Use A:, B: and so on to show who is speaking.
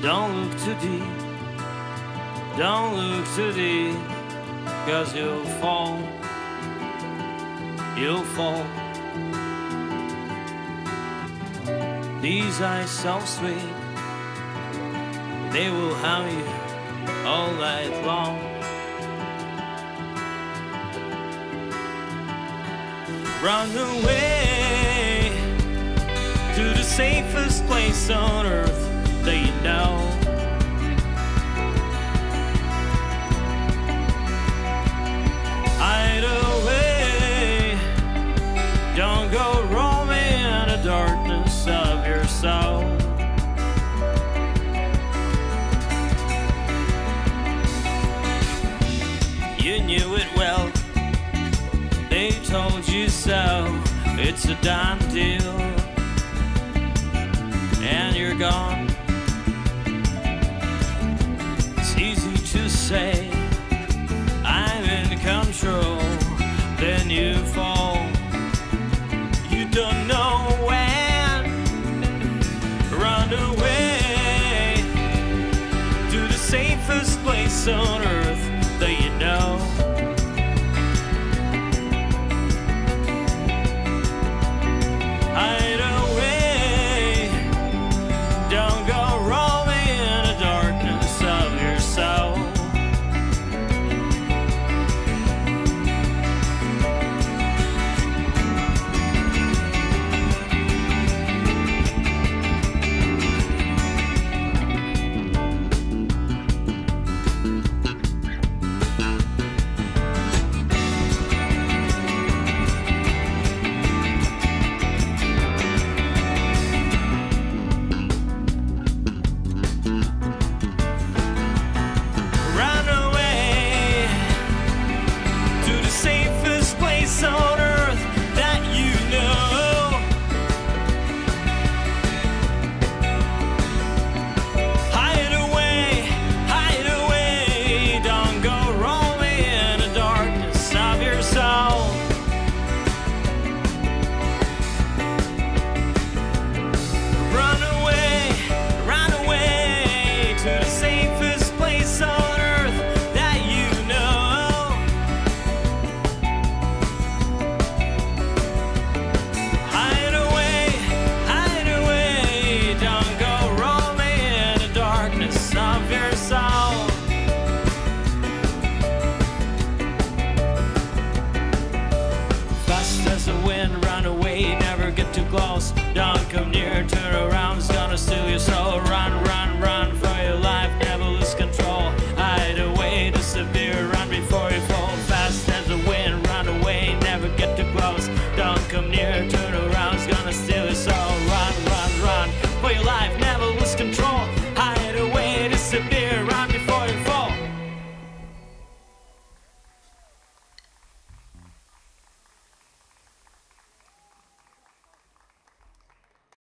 A: Don't look too deep. Don't look too deep. Cause you'll fall. You'll fall. These eyes so sweet. They will have you all night long. Run away to the safest place on earth know. Hide away, don't go roaming in the darkness of your soul. You knew it well, they told you so. It's a done deal, and you're gone. Safest wind, run